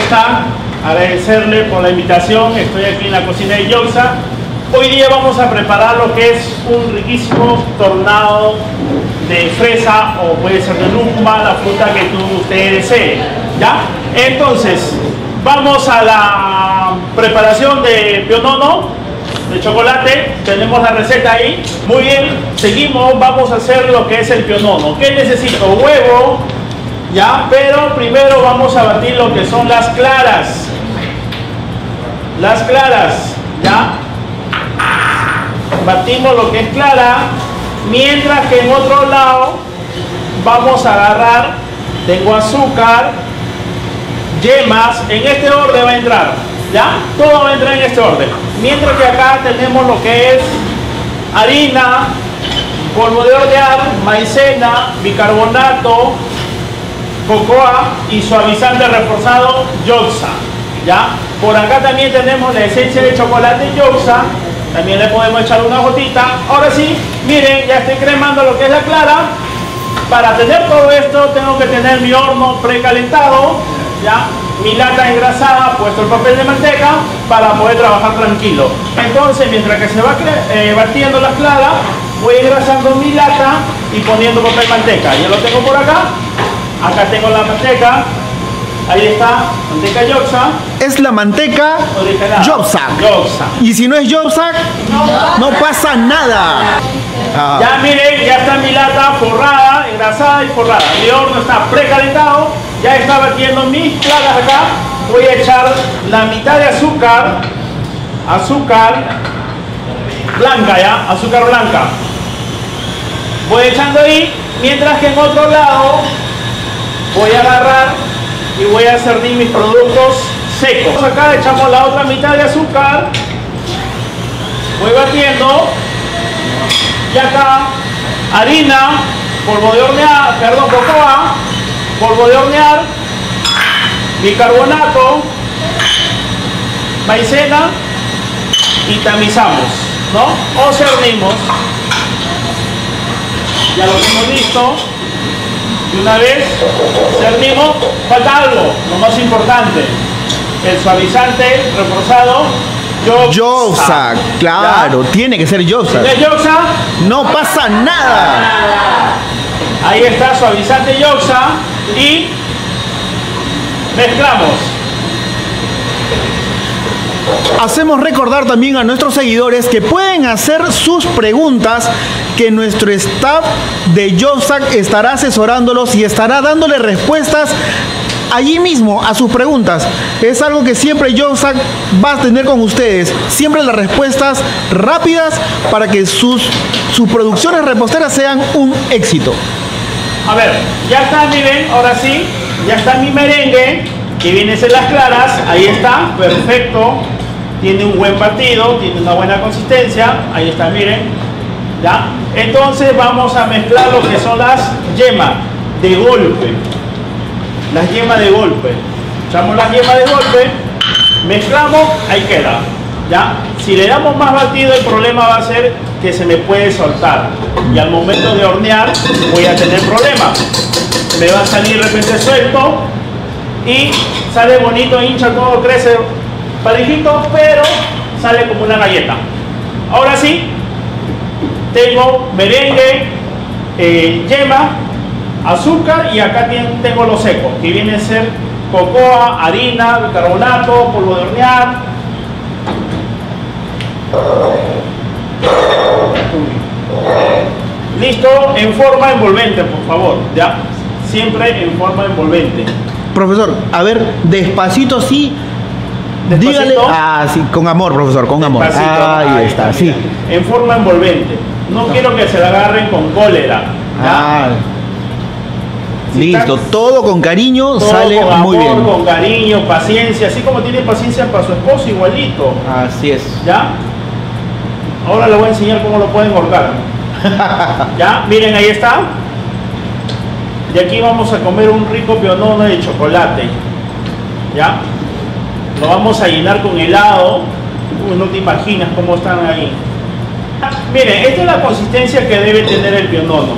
está. Agradecerle por la invitación. Estoy aquí en la cocina de Yoxa. Hoy día vamos a preparar lo que es un riquísimo tornado de fresa o puede ser de lumba, la fruta que tú usted desee. ¿Ya? Entonces, vamos a la preparación de pionono de chocolate. Tenemos la receta ahí. Muy bien, seguimos. Vamos a hacer lo que es el pionono. ¿Qué necesito? Huevo, ¿ya? Pero primero vamos a batir lo que son las claras. Las claras, ¿ya? Batimos lo que es clara, mientras que en otro lado vamos a agarrar, tengo azúcar, yemas, en este orden va a entrar, ¿ya? Todo va a entrar en este orden. Mientras que acá tenemos lo que es harina, polvo de hornear, maicena, bicarbonato, cocoa y suavizante reforzado Yoxa. ¿ya? Por acá también tenemos la esencia de chocolate Yoxa. También le podemos echar una gotita. Ahora sí, miren, ya estoy cremando lo que es la clara. Para tener todo esto tengo que tener mi horno precalentado, ¿ya? mi lata engrasada, puesto el papel de manteca para poder trabajar tranquilo. Entonces, mientras que se va eh, batiendo la clara, voy engrasando mi lata y poniendo papel manteca. Ya lo tengo por acá. Acá tengo la manteca. Ahí está, manteca Yoxa. Es la manteca Yopsa. Y si no es Yopsa, no, pasa nada. Ah. Ya miren, ya está mi lata forrada, engrasada y forrada. Mi horno está precalentado. Ya está batiendo mis claras acá. Voy a echar la mitad de azúcar. Azúcar blanca ya, azúcar blanca. Voy echando ahí, mientras que en otro lado voy a agarrar y voy a servir mis productos secos. Acá echamos la otra mitad de azúcar. Voy batiendo. Y acá harina, polvo de hornear, perdón, cocoa, polvo de hornear, bicarbonato, maicena y tamizamos, ¿no? O cernimos. Ya lo tenemos listo. Y una vez cernimos, falta algo, lo más importante. El suavizante reforzado Yosa, claro, tiene que ser. ¿Es Yosa? No pasa nada. Ahí está, suavizante Yosa y mezclamos. Hacemos recordar también a nuestros seguidores que pueden hacer sus preguntas, que nuestro staff de Jobsack estará asesorándolos y estará dándole respuestas allí mismo a sus preguntas. Es algo que siempre Jobsack va a tener con ustedes. Siempre las respuestas rápidas para que sus, sus producciones reposteras sean un éxito. A ver, ya está, miren, ahora sí, ya está mi merengue, que viene ser las claras, ahí está, perfecto tiene un buen partido, tiene una buena consistencia, ahí está, miren, ¿ya? Entonces vamos a mezclar lo que son las yemas de golpe, las yemas de golpe, echamos las yemas de golpe, mezclamos, ahí queda, ¿ya? Si le damos más batido el problema va a ser que se me puede soltar. Y al momento de hornear voy a tener problemas, me va a salir de repente suelto y sale bonito, hincha, todo crece parejito, pero sale como una galleta. Ahora sí, tengo merengue, eh, yema, azúcar y acá tengo los secos, que viene a ser cocoa, harina, bicarbonato, polvo de hornear. Listo, en forma envolvente, por favor, ya, siempre en forma envolvente. Profesor, a ver, despacito sí, Dígale. Ah, sí, con amor, profesor, con amor. ahí, está, sí. En forma envolvente. No quiero que se la agarren con cólera. Ah. Listo, todo con cariño sale con muy amor, Con cariño, paciencia, así como tiene paciencia para su esposo, igualito. Así es. ¿Ya? Ahora le voy a enseñar cómo lo pueden cortar. ¿Ya? Miren, ahí está. Y aquí vamos a comer un rico pionono de chocolate. ¿Ya? Lo vamos a llenar con helado. no te imaginas cómo están ahí. Miren, esta es la consistencia que debe tener el pionono.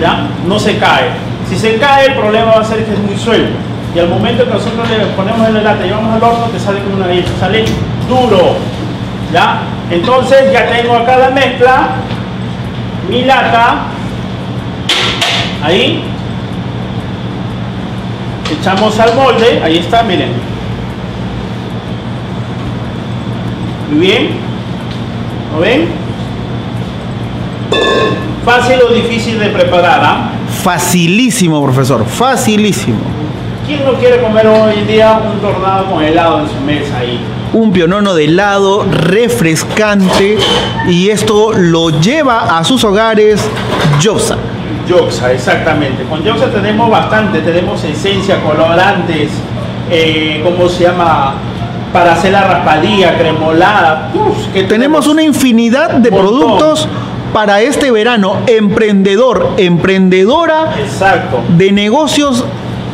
¿Ya? No se cae. Si se cae, el problema va a ser que es muy suelto. Y al momento que nosotros le ponemos en la lata y vamos al horno, te sale como una galleta, sale duro. ¿Ya? Entonces ya tengo acá la mezcla, mi lata, ahí, echamos al molde, ahí está, miren. Muy bien, ¿lo ven? Fácil o difícil de preparar, ¿ah? Facilísimo, profesor, facilísimo. ¿Quién no quiere comer hoy en día un tornado con helado en su mesa ahí? Un pionono de helado refrescante y esto lo lleva a sus hogares Jobsa. Yoxa, exactamente. Con Yoxa tenemos bastante, tenemos esencia, colorantes, eh, ¿cómo se llama? Para hacer la raspadilla, cremolada. Uf, que Tenemos una infinidad de Montón. productos para este verano. Emprendedor, emprendedora Exacto. de negocios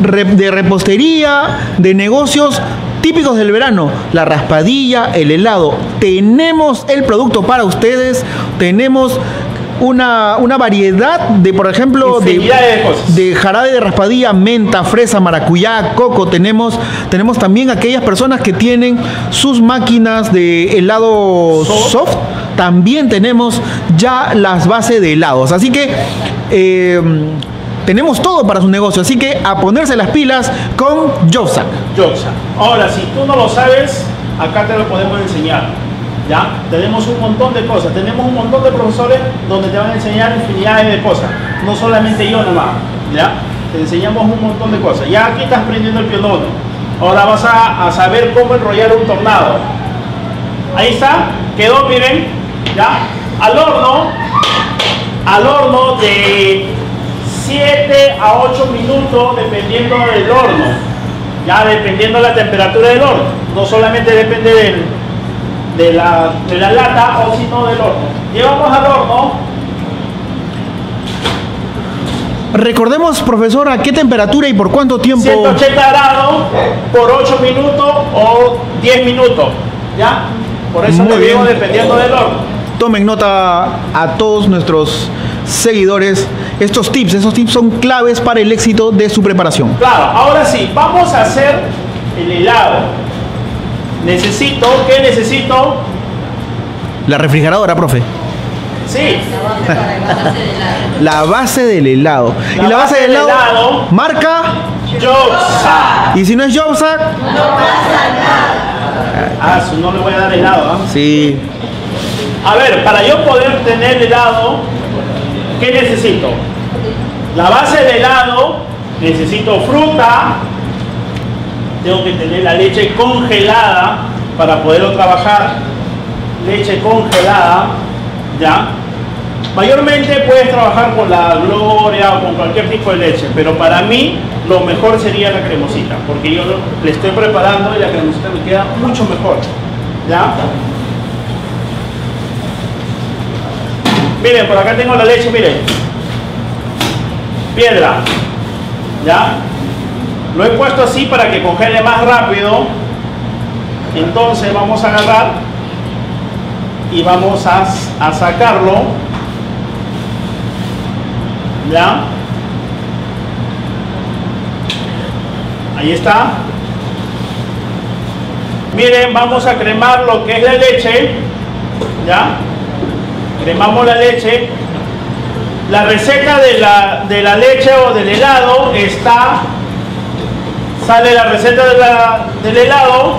de repostería, de negocios típicos del verano, la raspadilla, el helado. Tenemos el producto para ustedes, tenemos una, una variedad de, por ejemplo, de, de jarabe de raspadilla, menta, fresa, maracuyá, coco. Tenemos, tenemos también aquellas personas que tienen sus máquinas de helado Soft. soft. También tenemos ya las bases de helados. Así que eh, tenemos todo para su negocio. Así que a ponerse las pilas con Josak. Yoxa. Ahora, si tú no lo sabes, acá te lo podemos enseñar. ¿Ya? Tenemos un montón de cosas. Tenemos un montón de profesores donde te van a enseñar infinidades de cosas. No solamente yo nomás. ¿Ya? Te enseñamos un montón de cosas. Ya aquí estás aprendiendo el pionono. Ahora vas a, a saber cómo enrollar un tornado. Ahí está. Quedó, miren. ¿Ya? Al horno. Al horno de 7 a 8 minutos dependiendo del horno. Ya dependiendo de la temperatura del horno. No solamente depende del- de, la, de la lata o sino del horno. Llevamos al horno Recordemos, profesor, a qué temperatura y por cuánto tiempo. 180 grados por 8 minutos o 10 minutos. ¿Ya? Por eso Muy te digo bien. dependiendo del horno. Tomen nota a todos nuestros seguidores. Estos tips, estos tips son claves para el éxito de su preparación. Claro, ahora sí, vamos a hacer el helado. Necesito, ¿qué necesito? La refrigeradora, profe. Sí, La base del helado. La y la base, base del del helado, helado. marca. Yoxa. Y si no es Jobsack, Ah, su- no le voy a dar helado, ¿ah? sí. A ver, para yo poder tener helado, ¿qué necesito? La base de helado, necesito fruta, tengo que tener la leche congelada para poderlo trabajar, leche congelada, ¿ya? Mayormente puedes trabajar con la Gloria o con cualquier tipo de leche, pero para mí lo mejor sería la cremosita, porque yo le estoy preparando y la cremosita me queda mucho mejor, ¿ya? Miren, por acá tengo la leche, miren. Piedra. ¿Ya? Lo he puesto así para que congele más rápido. Entonces vamos a agarrar y vamos a, a sacarlo. ¿Ya? Ahí está. Miren, vamos a cremar lo que es la leche. ¿Ya? cremamos la leche. La receta de la, de la leche o del helado está, sale la receta de la- del helado.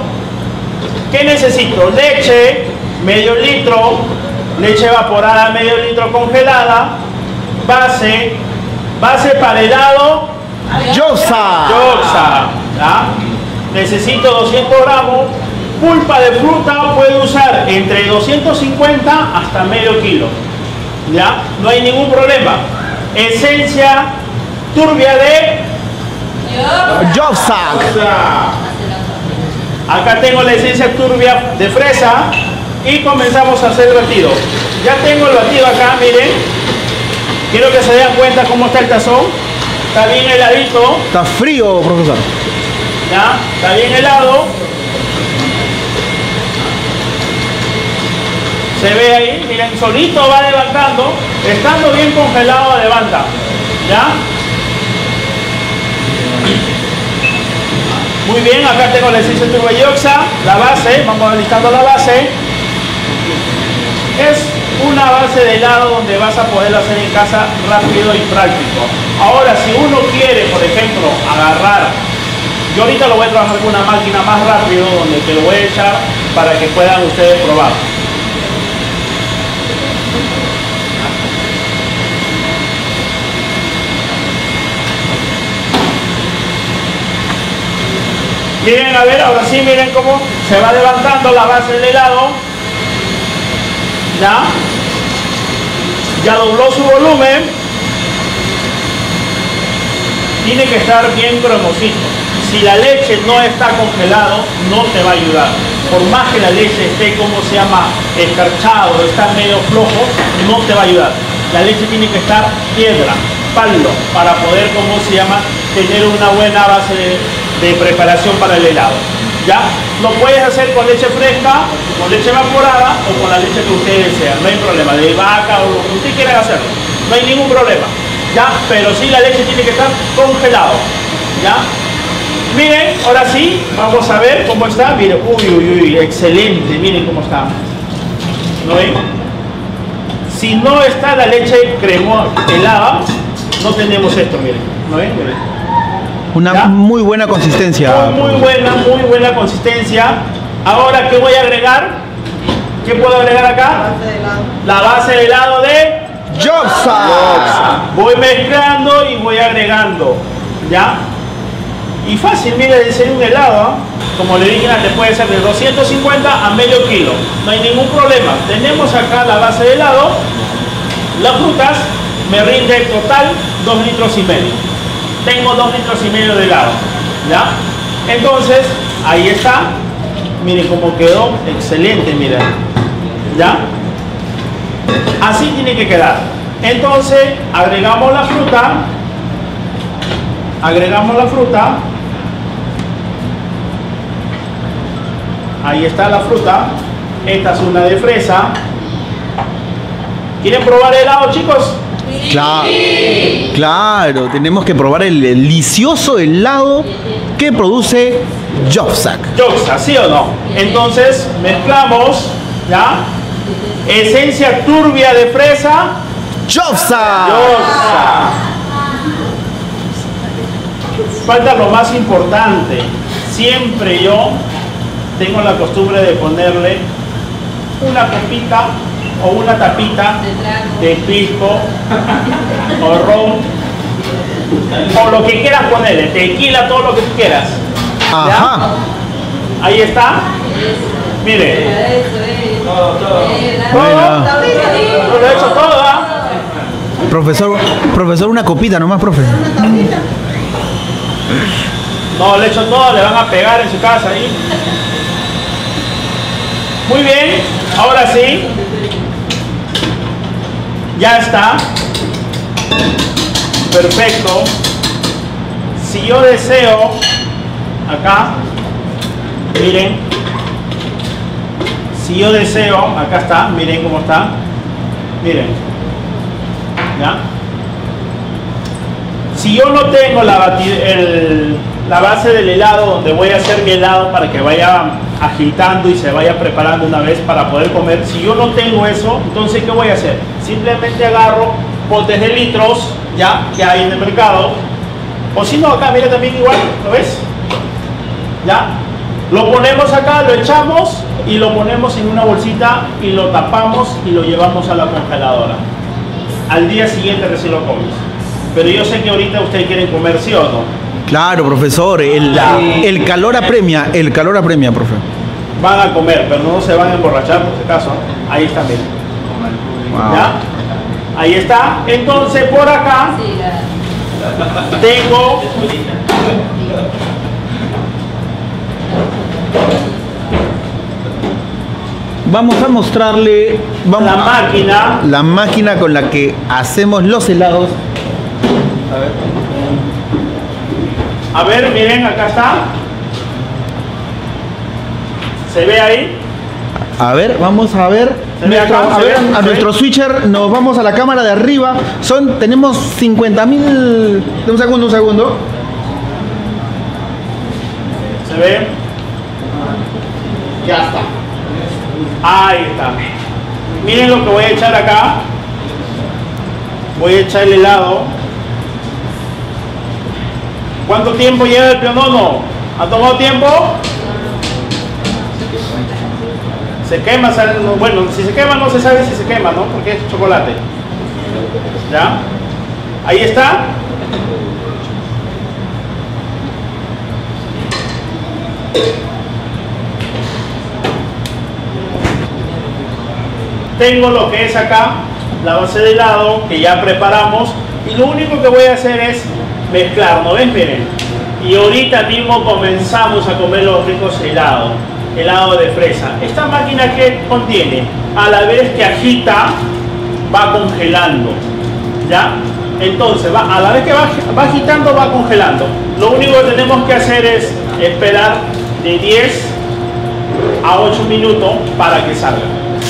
¿Qué necesito? Leche, medio litro, leche evaporada, medio litro congelada, base, base para helado. Yoxa, ¿ya? Necesito 200 gramos. Pulpa de fruta puede usar entre 250 hasta medio kilo. ¿Ya? No hay ningún problema. Esencia turbia de... Jobsack. Acá tengo la esencia turbia de fresa y comenzamos a hacer el batido. Ya tengo el batido acá, miren. Quiero que se den cuenta cómo está el tazón. Está bien heladito. Está frío, profesor. ¿Ya? Está bien helado. Se ve ahí, miren, solito va levantando. Estando bien congelado, levanta. ¿Ya? Muy bien, acá tengo la esencia turboyoxa, la base, vamos listando la base. Es una base de helado donde vas a poder hacer en casa rápido y práctico. Ahora, si uno quiere, por ejemplo, agarrar, yo ahorita lo voy a trabajar con una máquina más rápido donde te lo voy a echar para que puedan ustedes probar. Miren, a ver, ahora sí, miren cómo se va levantando la base del helado. ¿Ya? Ya dobló su volumen. Tiene que estar bien cremosito. Si la leche no está congelado, no te va a ayudar. Por más que la leche esté, como se llama, escarchado, está medio flojo, no te va a ayudar. La leche tiene que estar piedra, palo, para poder, como se llama, tener una buena base de, de preparación para el helado. ¿Ya? Lo puedes hacer con leche fresca, con leche evaporada o con la leche que ustedes desean. No hay problema, de vaca o lo que usted quiera hacerlo. No hay ningún problema. ¿Ya? Pero sí la leche tiene que estar congelado. ¿Ya? Miren, ahora sí, vamos a ver cómo está. Miren, uy, uy, uy, excelente. Miren cómo está. ¿No ven? Si no está la leche cremo helada, no tenemos esto, miren. ¿No ven? Una ¿Ya? muy buena consistencia. Muy, muy buena, muy buena consistencia. Ahora, ¿qué voy a agregar? ¿Qué puedo agregar acá? La base de helado de Jobsa. Voy mezclando y voy agregando. ¿Ya? Y fácil, mire, de ser un helado. ¿ah? Como le dije antes, puede ser de 250 a medio kilo. No hay ningún problema. Tenemos acá la base de helado. Las frutas me rinde total 2 litros y medio. Tengo 2 litros y medio de helado. ¿Ya? Entonces, ahí está. Miren cómo quedó. Excelente, miren. ¿Ya? Así tiene que quedar. Entonces, agregamos la fruta. Agregamos la fruta. Ahí está la fruta. Esta es una de fresa. ¿Quieren probar helado, chicos? Claro, claro, tenemos que probar el delicioso helado que produce Jobsack. Yoxa, ¿sí o no? Entonces, mezclamos, ¿ya? Esencia turbia de fresa. Jobsack. Falta lo más importante. Siempre yo tengo la costumbre de ponerle una copita o una tapita de pisco o ron o lo que quieras ponerle, tequila, todo lo que tú quieras. Ajá. Ahí está. Mire, todo, Bueno. yo lo he hecho todo, ¿ah? Profesor, profesor, una copita nomás, profe. No, le he hecho todo, le van a pegar en su casa ahí. Muy bien, ahora sí. Ya está. Perfecto. Si yo deseo, acá, miren, si yo deseo, acá está, miren cómo está, miren, ¿ya? Si yo no tengo la, la base del helado donde voy a hacer mi helado para que vaya agitando y se vaya preparando una vez para poder comer, si yo no tengo eso, entonces ¿qué voy a hacer? Simplemente agarro potes de litros ya que hay en el mercado, o si no acá, mira también igual, ¿lo ves? ¿Ya? Lo ponemos acá, lo echamos y lo ponemos en una bolsita y lo tapamos y lo llevamos a la congeladora. Al día siguiente recién lo comes. Pero yo sé que ahorita ustedes quieren comer, ¿sí o no? Claro, profesor, el, el calor apremia, el calor apremia, profe. Van a comer, pero no se van a emborrachar por si acaso. Ahí está, miren. Wow. ¿Ya? Ahí está. Entonces por acá tengo Vamos a mostrarle vamos la a- máquina. la máquina con la que hacemos los helados. A ver, miren, acá está. ¿Se ve ahí? A ver, vamos a ver. Nuestro- acá, a ver, ve, a nuestro ve. switcher nos vamos a la cámara de arriba. Son, tenemos 50 mil. Un segundo, un segundo. ¿Se ve? Ya está. Ahí está. Miren lo que voy a echar acá. Voy a echar el helado. ¿Cuánto tiempo lleva el pionono? ¿Ha tomado tiempo? Se quema, bueno, si se quema no se sabe si se quema, ¿no? Porque es chocolate. ¿Ya? Ahí está. Tengo lo que es acá, la base de helado que ya preparamos y lo único que voy a hacer es mezclar, ¿no ven? Miren. Y ahorita mismo comenzamos a comer los ricos helados, helado de fresa. Esta máquina que contiene, a la vez que agita, va congelando, ¿ya? Entonces, va, a la vez que va, va agitando, va congelando. Lo único que tenemos que hacer es esperar de 10 a 8 minutos para que salga.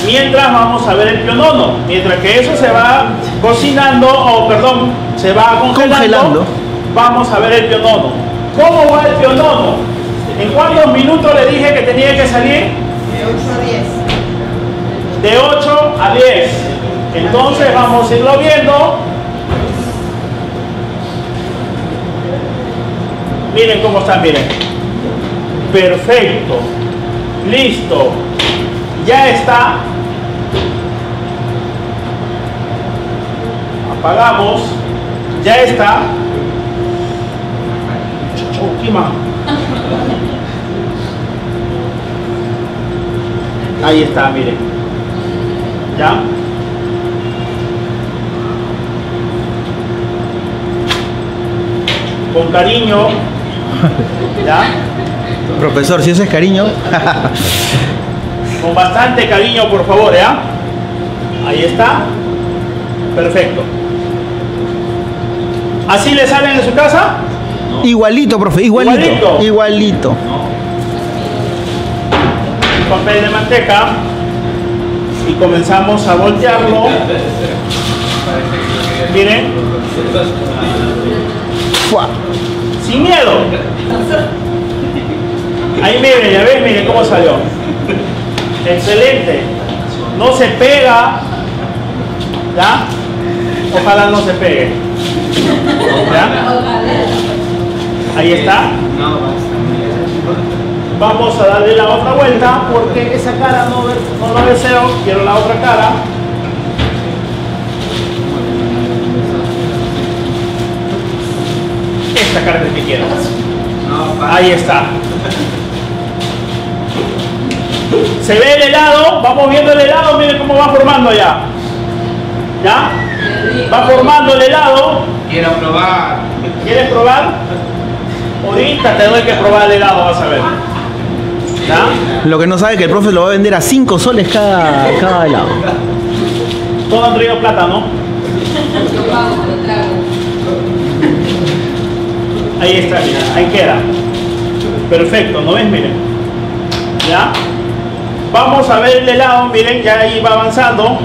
Mientras vamos a ver el pionono, mientras que eso se va cocinando, o perdón, se va congelando, vamos a ver el pionono. ¿Cómo va el pionono? ¿En cuántos minutos le dije que tenía que salir? De 8 a 10. De 8 a 10. Entonces vamos a irlo viendo. Miren cómo están, miren. Perfecto. Listo. Ya está. Apagamos. Ya está. Ahí está, miren. ¿Ya? Con cariño. ¿Ya? Profesor, si ese es cariño. Con bastante cariño, por favor, ¿ya? Ahí está. Perfecto. ¿Así le salen en su casa? Igualito, profe, igualito. Igualito. Papel de manteca. Y comenzamos a voltearlo. Miren. Sin miedo. Ahí miren, ya ven, miren cómo salió. Excelente. No se pega. ¿Ya? Ojalá no se pegue. ¿Ya? Ahí está. Vamos a darle la otra vuelta porque esa cara no, no la deseo. Quiero la otra cara. Esta cara es que quiero. Ahí está. Se ve el helado, vamos viendo el helado, miren cómo va formando ya. ¿Ya? Va formando el helado. Quiero probar. ¿Quieres probar? Ahorita te doy que probar el helado, vas a ver. ¿Ya? Lo que no sabe es que el profe lo va a vender a 5 soles cada, cada helado. Todo han traído plata, ¿no? Ahí está, mira, ahí queda. Perfecto, ¿no ves? Miren. ¿Ya? Vamos a ver el helado, miren, ya ahí va avanzando.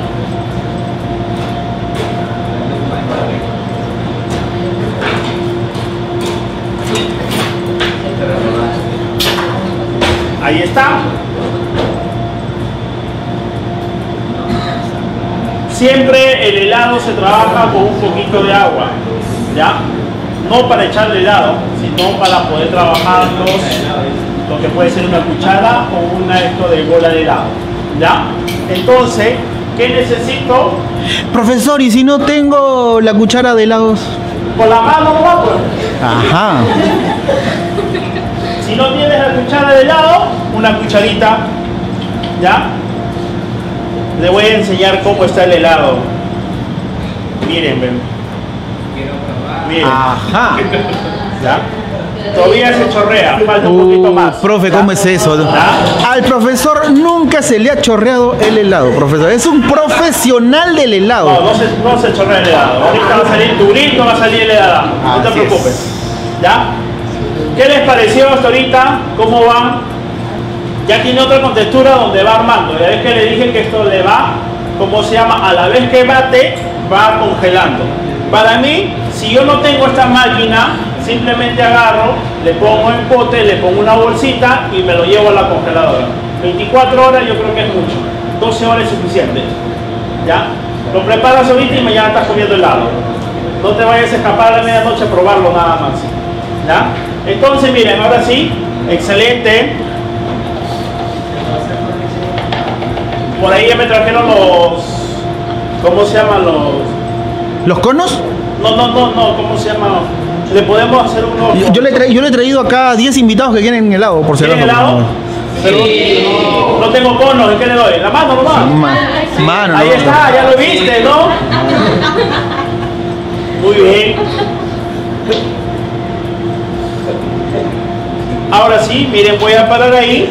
Ahí está. Siempre el helado se trabaja con un poquito de agua, ¿ya? No para echarle helado, sino para poder trabajar lo que puede ser una cuchara o una esto de bola de helado. ¿Ya? Entonces, ¿qué necesito? Profesor, ¿y si no tengo la cuchara de helados? Con la mano no pues. Ajá. Si no tienes la cuchara de helado, una cucharita, ¿ya? Le voy a enseñar cómo está el helado. Miren, ven. Miren. Ajá. ¿Ya? Todavía se chorrea, falta un poquito más. Profe, ¿cómo es eso? ¿Ya? Al profesor nunca se le ha chorreado el helado, profesor. Es un profesional del No, helado. no se, no se chorrea el helado. Ahorita va a salir durito, va a salir el helado. No te preocupes. ¿Ya? ¿Qué les pareció hasta ahorita? ¿Cómo va? Ya tiene otra contextura donde va armando. Ya ves que le dije que esto le va, ¿cómo se llama? A la vez que bate, va congelando. Para mí, si yo no tengo esta máquina, simplemente agarro, le pongo en pote, le pongo una bolsita y me lo llevo a la congeladora. 24 horas yo creo que es mucho, 12 horas es suficiente. ¿Ya? Lo preparas ahorita y mañana estás comiendo helado. No te vayas a escapar a la medianoche a probarlo nada más. ¿Ya? Entonces miren, ahora sí, excelente. Por ahí ya me trajeron los, ¿cómo se llaman los? ¿Los conos? No, no, no, no, ¿cómo se llama? Le podemos hacer unos... Yo, yo le, tra- yo le he traído acá 10 invitados que quieren helado, por si ¿Tiene acaso. helado? Pero no, no tengo conos, ¿en qué le doy? La mano nomás. Ma- mano, Ahí no, está, ya lo viste, ¿no? Muy bien. Ahora sí, miren, voy a parar ahí.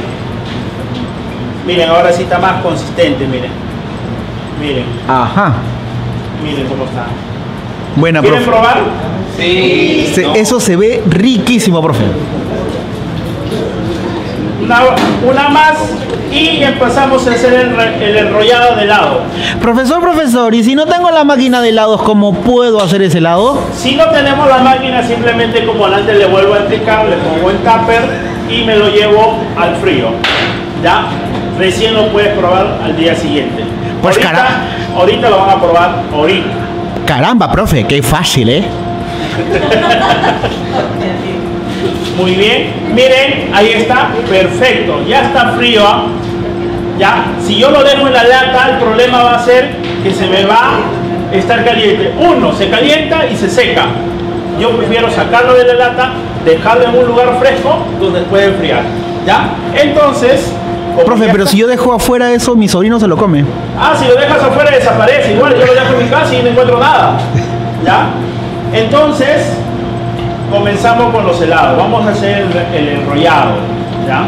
Miren, ahora sí está más consistente, miren. Miren, Ajá. miren cómo está. Buena, ¿Quieren profe. probar? Se- Eso se ve riquísimo, profe. Una, una más y empezamos a hacer el, el enrollado de helado. Profesor, profesor, y si no tengo la máquina de helados, ¿cómo puedo hacer ese helado? Si no tenemos la máquina, simplemente como antes le vuelvo a explicar, le pongo en tupper y me lo llevo al frío. ¿Ya? Recién lo puedes probar al día siguiente. Pues, ahorita, ahorita lo van a probar ahorita. Caramba, profe, qué fácil, ¿eh? Muy bien. Miren, ahí está. Perfecto. Ya está frío. ¿ah? Ya. Si yo lo dejo en la lata, el problema va a ser que se me va a estar caliente. Uno, se calienta y se seca. Yo prefiero sacarlo de la lata, dejarlo en un lugar fresco donde puede enfriar. ¿Ya? Entonces... Profe, pero si yo dejo afuera eso, mi sobrino se lo come. Ah, si lo dejas afuera desaparece. Igual yo lo dejo en mi casa y no encuentro nada. ¿Ya? Entonces, comenzamos con los helados. Vamos a hacer el, enrollado. ¿Ya?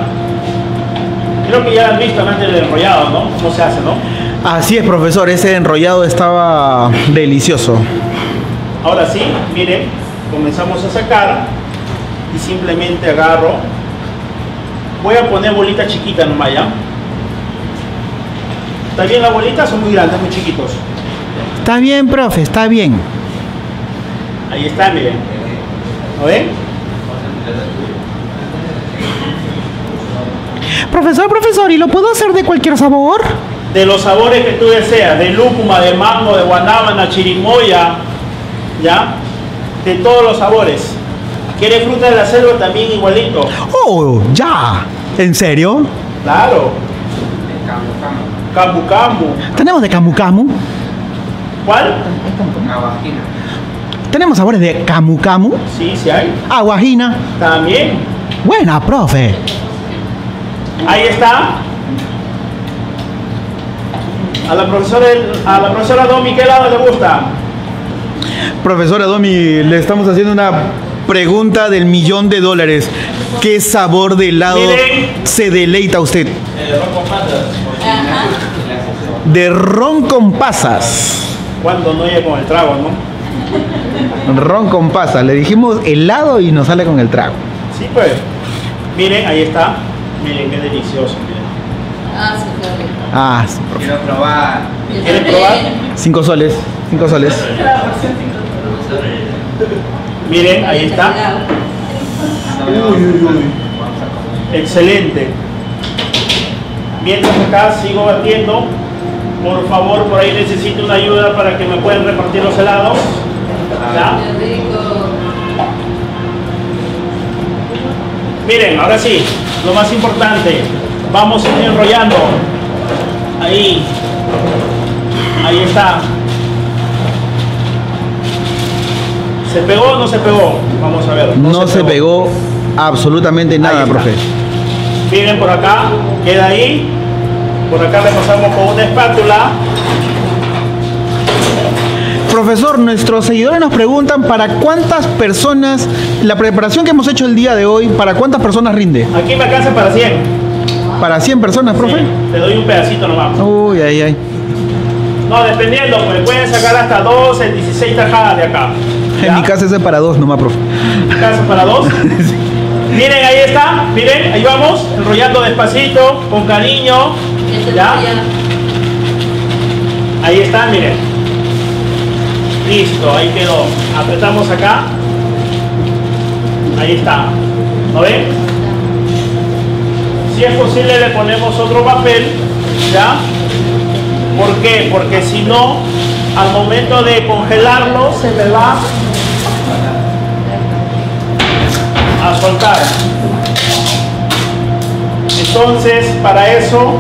Creo que ya han visto antes el enrollado, ¿no? ¿Cómo se hace, no? Así es, profesor, ese enrollado estaba delicioso. Ahora sí, miren, comenzamos a sacar y simplemente agarro. Voy a poner bolita chiquita nomás, ¿ya? ¿Está bien la bolita? Son muy grandes, muy chiquitos. Está bien, profe, está bien. Ahí está, miren. ¿Lo ven? Profesor, profesor, ¿y lo puedo hacer de cualquier sabor? de los sabores que tú deseas, de lúcuma, de mango, de guanábana, chirimoya, ¿ya? De todos los sabores. ¿Quieres fruta de la selva también igualito? Oh, ya. ¿En serio? Claro. Cambu cambu. Tenemos de camu camu. ¿Cuál? Tenemos sabores de camu camu. Sí, sí hay. Aguajina. También. Buena, profe. Ahí está. A la profesora, a la profesora Domi, ¿qué lado le gusta? Profesora Domi, le estamos haciendo una pregunta del millón de dólares. ¿Qué sabor de helado Miren. se deleita usted? De ron con pasas. Cuando no con el trago, ¿no? Ron con pasas. Le dijimos helado y nos sale con el trago. Sí, pues. Miren, ahí está. Miren, qué delicioso. Miren. Ah, sí, claro. Ah, sí, profe. Quiero probar. ¿Quieren probar? cinco soles. Cinco soles. Miren, ahí está. Uy, uy, uy. Excelente. Mientras acá sigo batiendo, por favor, por ahí necesito una ayuda para que me puedan repartir los helados. Miren, ahora sí, lo más importante, vamos a ir enrollando. Ahí, ahí está. ¿Se pegó o no se pegó? Vamos a ver. No se pegó absolutamente nada, profe. Miren por acá, queda ahí. Por acá le pasamos con una espátula. Profesor, nuestros seguidores nos preguntan para cuántas personas, la preparación que hemos hecho el día de hoy, para cuántas personas rinde. Aquí me alcanza para 100. ¿Para 100 personas, profe? Sí, te doy un pedacito nomás. Uy, ay, ay. No, dependiendo, pues pueden sacar hasta 12, 16 tajadas de acá. En mi casa ese es para dos nomás, profe. Casa para dos. Miren, ahí está. Miren, ahí vamos. Enrollando despacito, con cariño. Este ya. Ahí está, miren. Listo, ahí quedó. Apretamos acá. Ahí está. ¿No ven? Si es posible le ponemos otro papel, ¿ya? ¿Por qué? Porque si no, al momento de congelarlo se me va a soltar. Entonces, para eso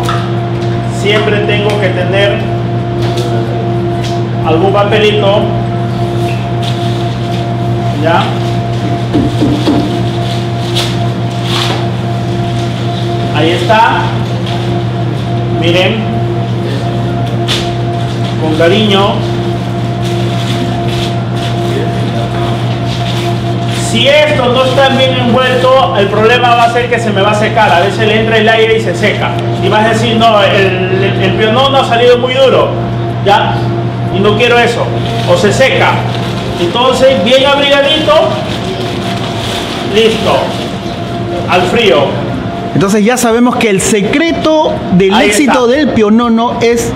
siempre tengo que tener algún papelito, ¿ya? Ahí está. Miren. Con cariño. Si esto no está bien envuelto, el problema va a ser que se me va a secar. A veces le entra el aire y se seca. Y vas a decir, no, el, el no ha salido muy duro. ¿Ya? Y no quiero eso. O se seca. Entonces, bien abrigadito. Listo. Al frío. Entonces ya sabemos que el secreto del Ahí éxito está. del pionono es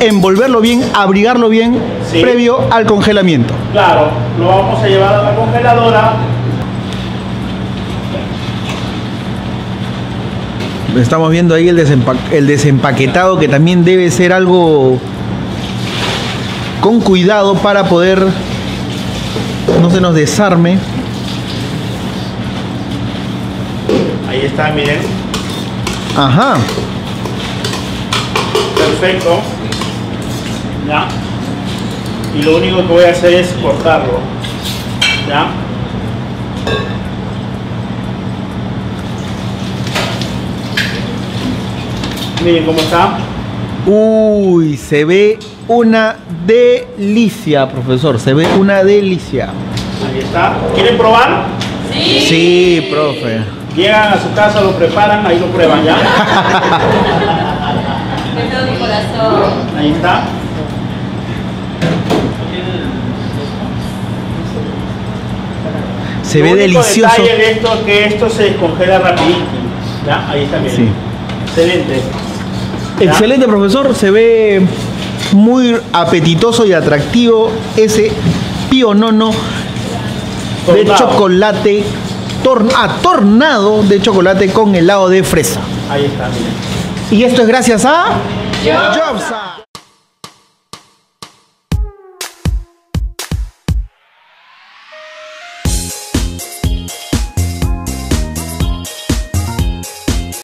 envolverlo bien, abrigarlo bien Sí. previo al congelamiento. Claro, lo vamos a llevar a la congeladora. Estamos viendo ahí el, desempa- el desempaquetado que también debe ser algo con cuidado para poder no se nos desarme. Ahí está, miren. Ajá. Perfecto. Ya. Y lo único que voy a hacer es cortarlo. Ya. Miren cómo está. Uy, se ve una delicia, profesor. Se ve una delicia. Ahí está. ¿Quieren probar? Sí, profe. Llegan a su casa, lo preparan, ahí lo prueban ya. Me tengo mi corazón. Ahí está. Se ve delicioso. detalle de esto es que esto se descongela rapidito. ¿Ya? Ahí está, miren. Sí. Excelente. ¿Ya? Excelente, profesor. Se ve muy apetitoso y atractivo ese pionono de Tornado. chocolate, tor- ah, tornado de chocolate con helado de fresa. Ahí está, miren. Y esto es gracias a Jobsa.